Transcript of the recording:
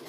yeah